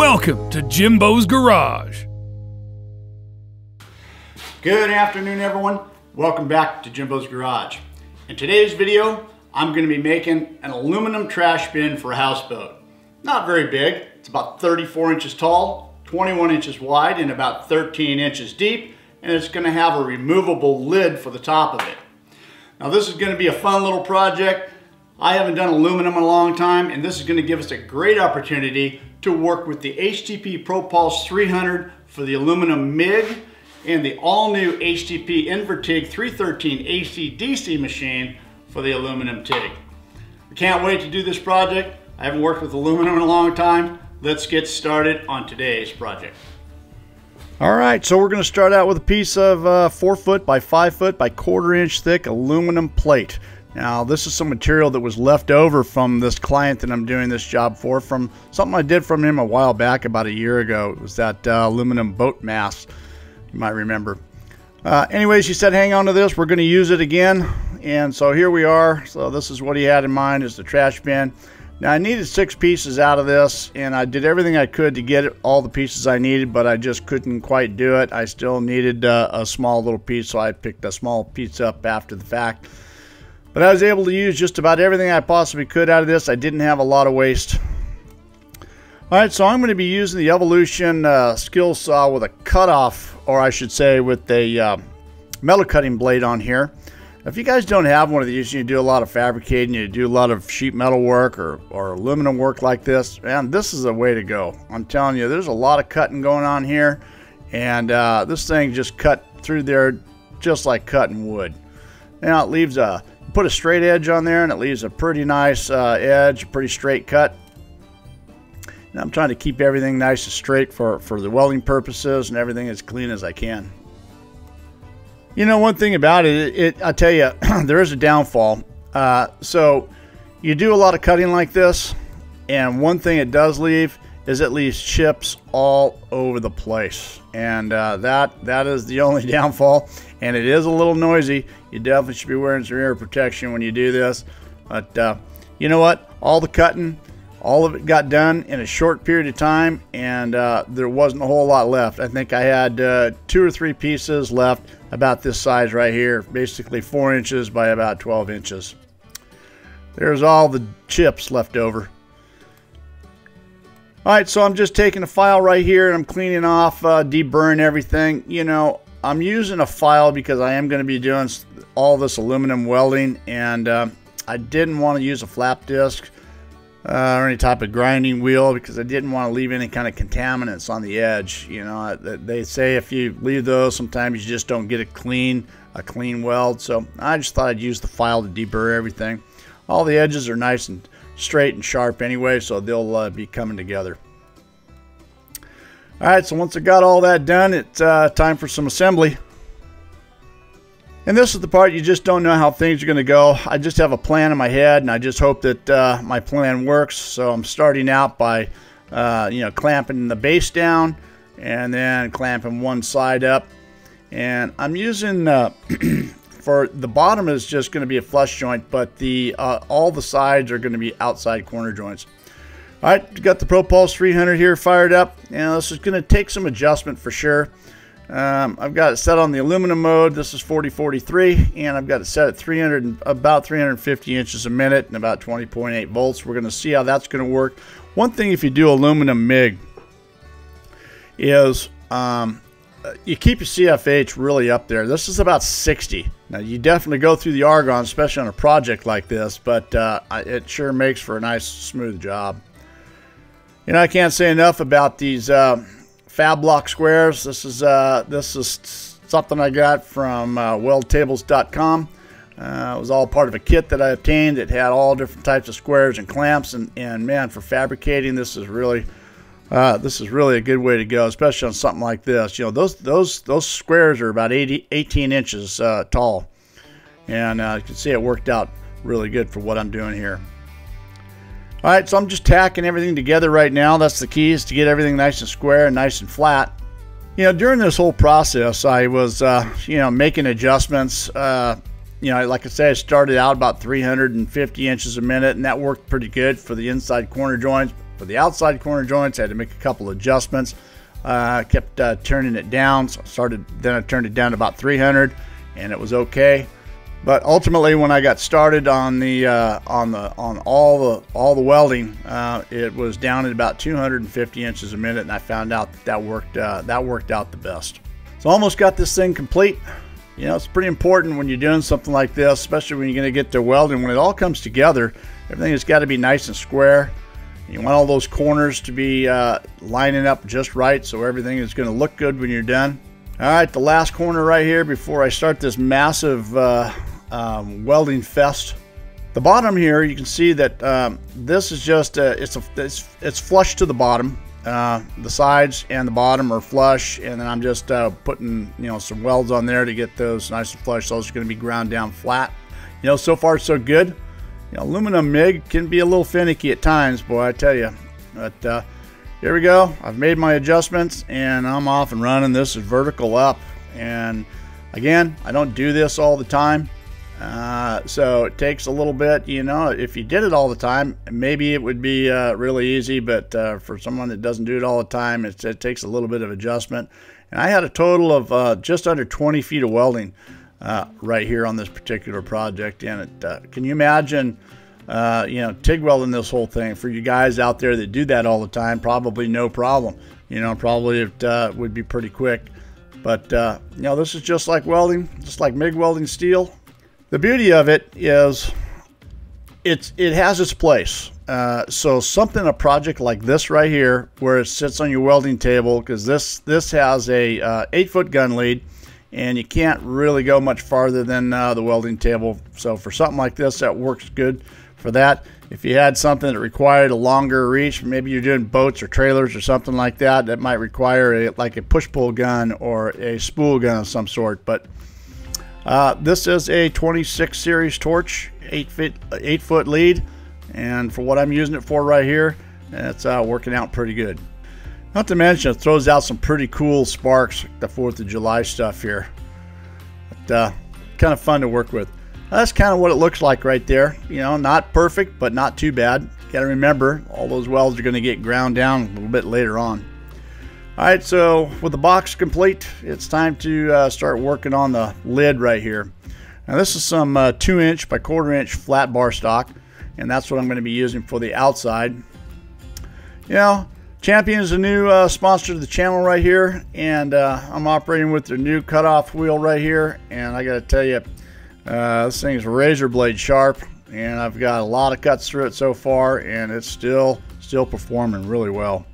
Welcome to Jimbo's Garage. Good afternoon, everyone. Welcome back to Jimbo's Garage. In today's video, I'm going to be making an aluminum trash bin for a houseboat. Not very big. It's about 34 inches tall, 21 inches wide, and about 13 inches deep, and it's going to have a removable lid for the top of it. Now this is going to be a fun little project. I haven't done aluminum in a long time, and this is going to give us a great opportunity to work with the HTP ProPulse 300 for the aluminum MIG and the all-new HTP Invertig 313 AC-DC machine for the aluminum TIG. I can't wait to do this project. I haven't worked with aluminum in a long time. Let's get started on today's project. All right, so we're going to start out with a piece of uh, 4 foot by 5 foot by quarter inch thick aluminum plate. Now, this is some material that was left over from this client that I'm doing this job for, from something I did from him a while back, about a year ago. It was that uh, aluminum boat mast, you might remember. Uh, anyways, he said, hang on to this. We're going to use it again. And so here we are. So this is what he had in mind is the trash bin. Now I needed six pieces out of this and I did everything I could to get all the pieces I needed, but I just couldn't quite do it. I still needed uh, a small little piece, so I picked a small piece up after the fact. But I was able to use just about everything I possibly could out of this. I didn't have a lot of waste. Alright, so I'm going to be using the Evolution uh, skill saw with a cutoff, or I should say with a uh, metal cutting blade on here. If you guys don't have one of these, you do a lot of fabricating, you do a lot of sheet metal work or, or aluminum work like this, man, this is a way to go. I'm telling you, there's a lot of cutting going on here, and uh, this thing just cut through there just like cutting wood. Now it leaves a put a straight edge on there and it leaves a pretty nice uh, edge, pretty straight cut. I'm trying to keep everything nice and straight for, for the welding purposes and everything as clean as I can. You know, one thing about it, it, it I tell you, there is a downfall. Uh, so you do a lot of cutting like this, and one thing it does leave is it leaves chips all over the place, and uh, that that is the only downfall. And it is a little noisy. You definitely should be wearing some ear protection when you do this. But uh, you know what? All the cutting, all of it got done in a short period of time, and uh, there wasn't a whole lot left. I think I had uh, two or three pieces left about this size right here, basically four inches by about 12 inches. There's all the chips left over. All right, so I'm just taking a file right here and I'm cleaning off, uh, deburring everything. You know, I'm using a file because I am going to be doing all this aluminum welding and uh, I didn't want to use a flap disc uh, or any type of grinding wheel because I didn't want to leave any kind of contaminants on the edge. You know, they say if you leave those, sometimes you just don't get a clean, a clean weld. So I just thought I'd use the file to deburr everything. All the edges are nice and straight and sharp anyway, so they'll uh, be coming together. All right, so once I got all that done, it's uh, time for some assembly. And this is the part you just don't know how things are going to go. I just have a plan in my head, and I just hope that uh, my plan works. So I'm starting out by, uh, you know, clamping the base down, and then clamping one side up. And I'm using uh, for the bottom is just going to be a flush joint, but the uh, all the sides are going to be outside corner joints. All right, got the ProPulse 300 here fired up. Now this is going to take some adjustment for sure. Um, I've got it set on the aluminum mode. This is 4043, and I've got it set at 300, about 350 inches a minute and about 20.8 volts. We're going to see how that's going to work. One thing if you do aluminum MIG is um, you keep your CFH really up there. This is about 60. Now you definitely go through the argon, especially on a project like this, but uh, it sure makes for a nice smooth job. You know, I can't say enough about these. Uh, fab block squares. This is uh, this is something I got from uh, weldtables.com. Uh, it was all part of a kit that I obtained. It had all different types of squares and clamps, and, and man, for fabricating, this is really uh, this is really a good way to go, especially on something like this. You know, those those those squares are about 80, 18 inches uh, tall, and uh, you can see it worked out really good for what I'm doing here. All right, so I'm just tacking everything together right now. That's the key is to get everything nice and square and nice and flat. You know, during this whole process, I was, uh, you know, making adjustments. Uh, you know, like I said, I started out about 350 inches a minute, and that worked pretty good for the inside corner joints. For the outside corner joints, I had to make a couple adjustments. Uh, kept uh, turning it down. So I started, then I turned it down to about 300, and it was okay. But ultimately, when I got started on the uh, on the on all the all the welding, uh, it was down at about 250 inches a minute, and I found out that, that worked uh, that worked out the best. So almost got this thing complete. You know, it's pretty important when you're doing something like this, especially when you're going to get to welding. When it all comes together, everything has got to be nice and square. You want all those corners to be uh, lining up just right, so everything is going to look good when you're done. All right, the last corner right here before I start this massive uh, um, welding fest. The bottom here, you can see that um, this is just uh, it's a it's, it's flush to the bottom. Uh, the sides and the bottom are flush, and then I'm just uh, putting you know some welds on there to get those nice and flush. Those are going to be ground down flat. You know, so far so good. Aluminum MIG can be a little finicky at times, boy, I tell you. But uh, here we go. I've made my adjustments, and I'm off and running. This is vertical up, and again, I don't do this all the time. Uh, so it takes a little bit, you know, if you did it all the time, maybe it would be uh, really easy, but uh, for someone that doesn't do it all the time, it, it, takes a little bit of adjustment. And I had a total of uh, just under 20 feet of welding uh, right here on this particular project. And it, uh, can you imagine, you know, TIG welding this whole thing for you guys out there that do that all the time? Probably no problem. You know, probably it would be pretty quick. But, you know, this is just like welding, just like MIG welding steel the beauty of it is it's it has its place. Uh, so something a project like this right here, where it sits on your welding table, because this this has a uh, eight foot gun lead, and you can't really go much farther than uh, the welding table. So for something like this, that works good for that. If you had something that required a longer reach, maybe you're doing boats or trailers or something like that, that might require a like a push pull gun or a spool gun of some sort, but uh, this is a 26 series torch, eight foot, eight foot lead, and for what I'm using it for right here, it's uh, working out pretty good. Not to mention, it throws out some pretty cool sparks, the 4th of July stuff here. But, uh, kind of fun to work with. That's kind of what it looks like right there. You know, not perfect, but not too bad. Got to remember, all those welds are going to get ground down a little bit later on. All right, so with the box complete, it's time to uh, start working on the lid right here. Now this is some uh, 2 inch by quarter inch flat bar stock, and that's what I'm going to be using for the outside. You know, Champion is a new uh, sponsor to the channel right here, and uh, I'm operating with their new cutoff wheel right here, and I got to tell you, uh, this thing is razor blade sharp, and I've got a lot of cuts through it so far, and it's still still performing really well.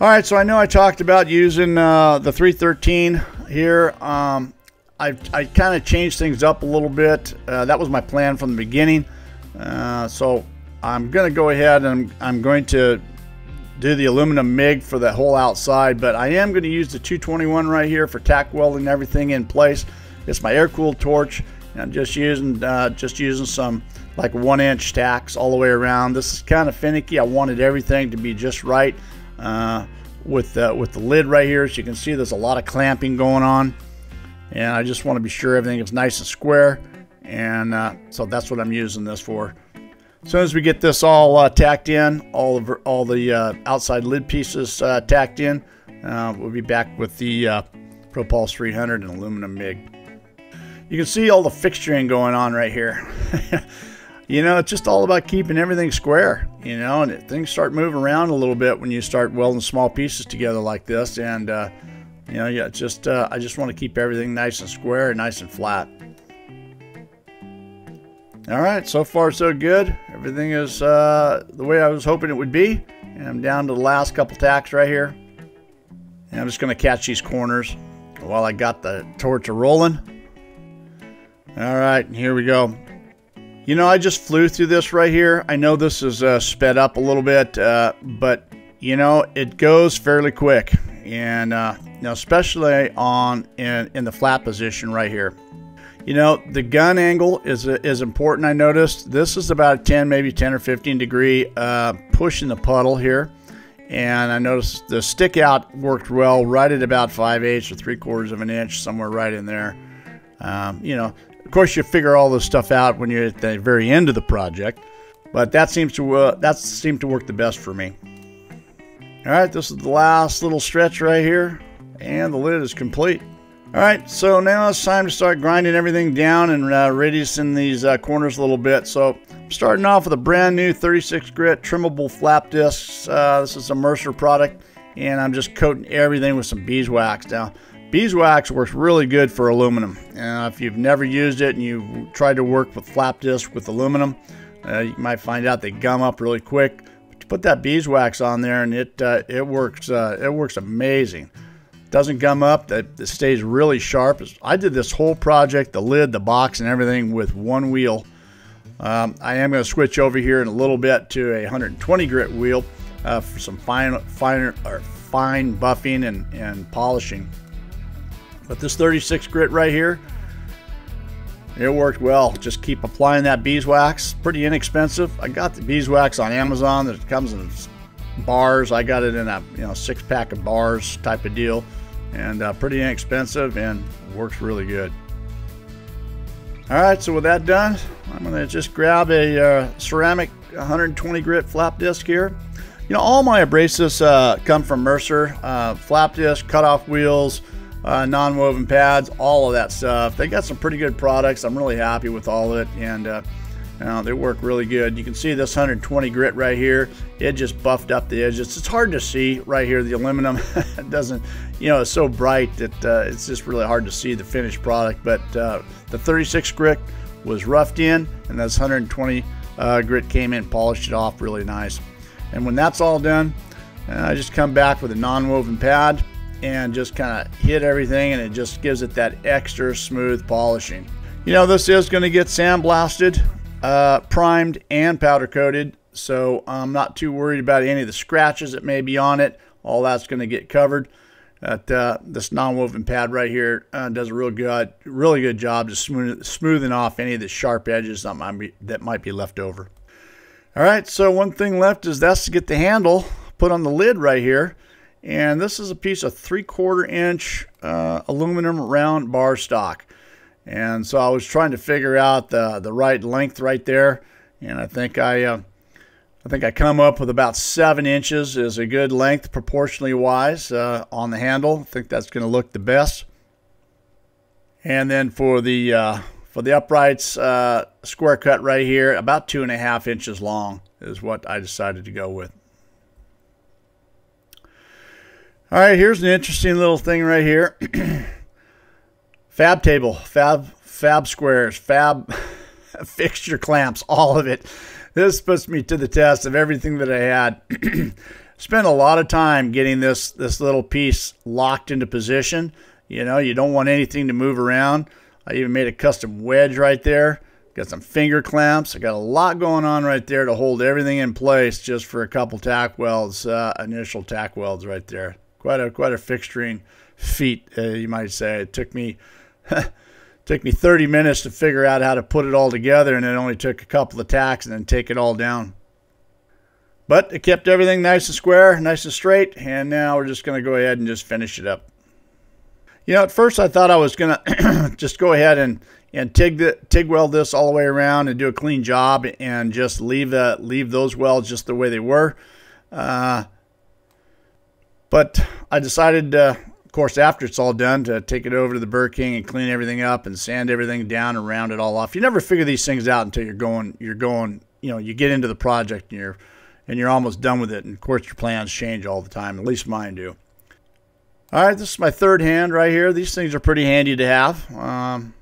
All right, so I know I talked about using uh, the 313 here. Um, I, I kind of changed things up a little bit. Uh, that was my plan from the beginning. Uh, so I'm going to go ahead and I'm, I'm going to do the aluminum MIG for the whole outside, but I am going to use the 221 right here for tack welding everything in place. It's my air-cooled torch. I'm just using uh, just using some like one inch tacks all the way around. This is kind of finicky. I wanted everything to be just right. Uh, with the, with the lid right here. As you can see, there's a lot of clamping going on. And I just want to be sure everything is nice and square. And uh, so that's what I'm using this for. As soon as we get this all uh, tacked in, all of all the uh, outside lid pieces uh, tacked in, uh, we'll be back with the uh, ProPulse 300 and aluminum MIG. You can see all the fixturing going on right here. you know, it's just all about keeping everything square, you know, and things start moving around a little bit when you start welding small pieces together like this. And, uh, you know, yeah, just, I just want to keep everything nice and square and nice and flat. All right, so far so good. Everything is uh, the way I was hoping it would be. And I'm down to the last couple tacks right here. And I'm just going to catch these corners while I got the torch rolling. All right, here we go. You know, I just flew through this right here. I know this is uh, sped up a little bit, uh, but you know, it goes fairly quick, and uh, you especially on in in the flat position right here. You know, the gun angle is is important. I noticed this is about 10, maybe 10 or 15 degree uh, push in the puddle here, and I noticed the stick out worked well, right at about 5 eighths or three quarters of an inch, somewhere right in there. Um, you know, of course, you figure all this stuff out when you're at the very end of the project. But that seems to uh, that seemed to work the best for me. All right, this is the last little stretch right here, and the lid is complete. All right, so now it's time to start grinding everything down and uh, radiusing these uh, corners a little bit. So I'm starting off with a brand new 36 grit trimmable flap discs. Uh, this is a Mercer product, and I'm just coating everything with some beeswax. Now, beeswax works really good for aluminum. Uh, if you've never used it and you've tried to work with flap discs with aluminum, uh, you might find out they gum up really quick. But you put that beeswax on there, and it uh, it works it works amazing doesn't gum up, that it stays really sharp. I did this whole project, the lid, the box, and everything with one wheel. Um, I am going to switch over here in a little bit to a 120 grit wheel uh, for some fine, finer, or fine buffing and, and polishing. But this 36 grit right here, it worked well. Just keep applying that beeswax. Pretty inexpensive. I got the beeswax on Amazon. That comes in bars. I got it in a you know six pack of bars type of deal and uh, pretty inexpensive and works really good. All right, so with that done, I'm gonna just grab a uh, ceramic 120 grit flap disc here. You know, all my abrasives uh, come from Mercer, uh, flap disc, cutoff wheels, uh, non-woven pads, all of that stuff. They got some pretty good products. I'm really happy with all of it, and uh, now they work really good. You can see this 120 grit right here. It just buffed up the edges. It's hard to see right here. The aluminum doesn't, you know, it's so bright that uh, it's just really hard to see the finished product. But uh, the 36 grit was roughed in, and this 120 uh, grit came in, polished it off really nice. And when that's all done, uh, I just come back with a non-woven pad and just kind of hit everything, and it just gives it that extra smooth polishing. You know, this is going to get sandblasted uh, primed and powder coated. So I'm not too worried about any of the scratches that may be on it. All that's going to get covered. That uh, this non-woven pad right here uh, does a real good, really good job just smooth, smoothing off any of the sharp edges that might be that might be left over. All right, so one thing left is that's to get the handle put on the lid right here. And this is a piece of three-quarter inch uh, aluminum round bar stock. And so I was trying to figure out the, the right length right there. And I think I, uh, I think I come up with about seven inches is a good length proportionally wise uh, on the handle. I think that's going to look the best. And then for the uh, for the uprights, uh, square cut right here, about two and a half inches long is what I decided to go with. All right, here's an interesting little thing right here. Fab table, fab, fab squares, fab fixture clamps, all of it. This puts me to the test of everything that I had. Spent a lot of time getting this this little piece locked into position. You know, you don't want anything to move around. I even made a custom wedge right there. Got some finger clamps. I got a lot going on right there to hold everything in place just for a couple tack welds, uh, initial tack welds right there. Quite a quite a fixturing feat, uh, you might say. It took me took me 30 minutes to figure out how to put it all together, and it only took a couple of tacks and then take it all down. But it kept everything nice and square, nice and straight, and now we're just going to go ahead and just finish it up. You know, at first I thought I was going to just go ahead and, and TIG, the, TIG weld this all the way around and do a clean job and just leave, the, leave those welds just the way they were. Uh, but I decided uh, course, after it's all done, to take it over to the Burr King and clean everything up and sand everything down and round it all off. You never figure these things out until you're going, you're going, you know, you get into the project and you're, and you're almost done with it. And of course, your plans change all the time. At least mine do. All right, this is my third hand right here. These things are pretty handy to have. Um,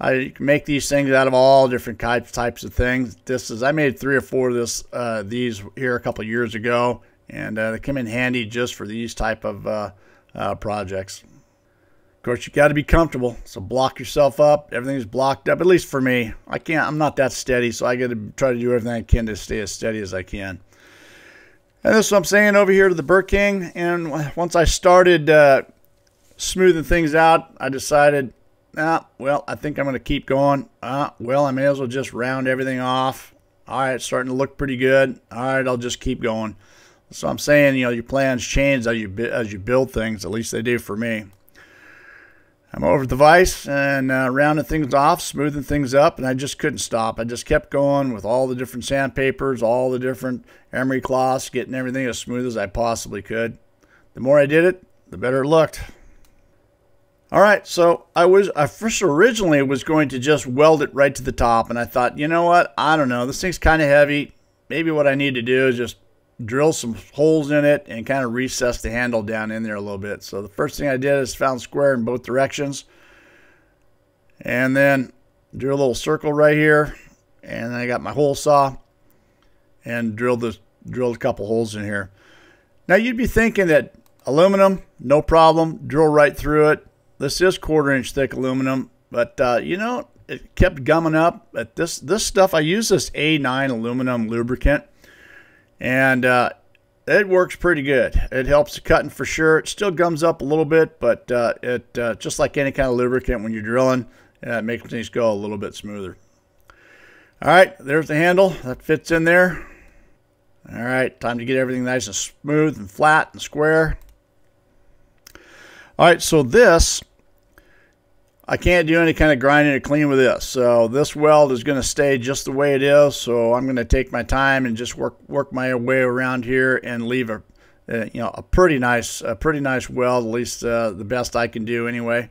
I make these things out of all different types types of things. This is I made three or four of this uh, these here a couple years ago, and uh, they come in handy just for these type of uh, uh, projects. Of course, you got to be comfortable, so block yourself up. Everything's blocked up, at least for me. I can't. I'm not that steady, so I got to try to do everything I can to stay as steady as I can. And that's what I'm saying over here to the Burr King. And once I started uh, smoothing things out, I decided, ah, well, I think I'm going to keep going. Ah, well, I may as well just round everything off. All right, it's starting to look pretty good. All right, I'll just keep going. So I'm saying, you know, your plans change as you as you build things. At least they do for me. I'm over the vise and uh, rounding things off, smoothing things up, and I just couldn't stop. I just kept going with all the different sandpapers, all the different emery cloths, getting everything as smooth as I possibly could. The more I did it, the better it looked. All right, so I was I first originally was going to just weld it right to the top, and I thought, you know what? I don't know. This thing's kind of heavy. Maybe what I need to do is just drill some holes in it and kind of recess the handle down in there a little bit. So the first thing I did is found square in both directions. And then drew a little circle right here. And I got my hole saw and drilled the drilled a couple holes in here. Now you'd be thinking that aluminum, no problem, drill right through it. This is quarter inch thick aluminum, but uh, you know, it kept gumming up. But this this stuff, I use this A9 aluminum lubricant and uh, it works pretty good. It helps the cutting for sure. It still gums up a little bit, but uh, it uh, just like any kind of lubricant when you're drilling, uh, it makes things go a little bit smoother. All right, there's the handle that fits in there. All right, time to get everything nice and smooth and flat and square. All right, so this I can't do any kind of grinding or clean with this. So this weld is going to stay just the way it is. So I'm going to take my time and just work work my way around here and leave a, uh, you know a pretty nice a pretty nice weld, at least uh, the best I can do anyway.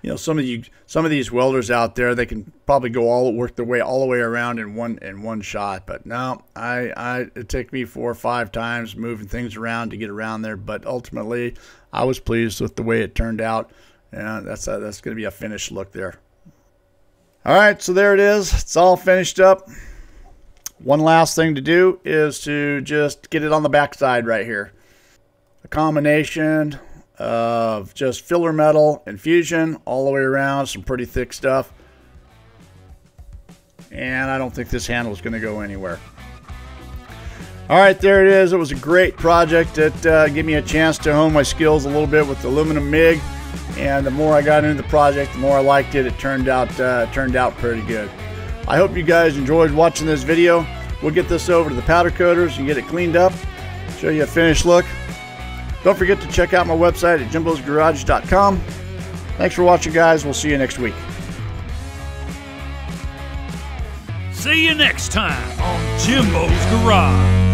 You know some of you some of these welders out there they can probably go all work their way all the way around in one in one shot. But no, I I it took me four or five times moving things around to get around there. But ultimately, I was pleased with the way it turned out. Yeah, that's a, that's going to be a finished look there. All right, so there it is. It's all finished up. One last thing to do is to just get it on the back side right here. A combination of just filler metal and fusion all the way around, some pretty thick stuff. And I don't think this handle is going to go anywhere. All right, there it is. It was a great project. that uh, gave me a chance to hone my skills a little bit with aluminum MIG and the more I got into the project, the more I liked it. It turned out uh, turned out pretty good. I hope you guys enjoyed watching this video. We'll get this over to the powder coaters and get it cleaned up, show you a finished look. Don't forget to check out my website at jimbosgarage.com. Thanks for watching, guys. We'll see you next week. See you next time on Jimbo's Garage.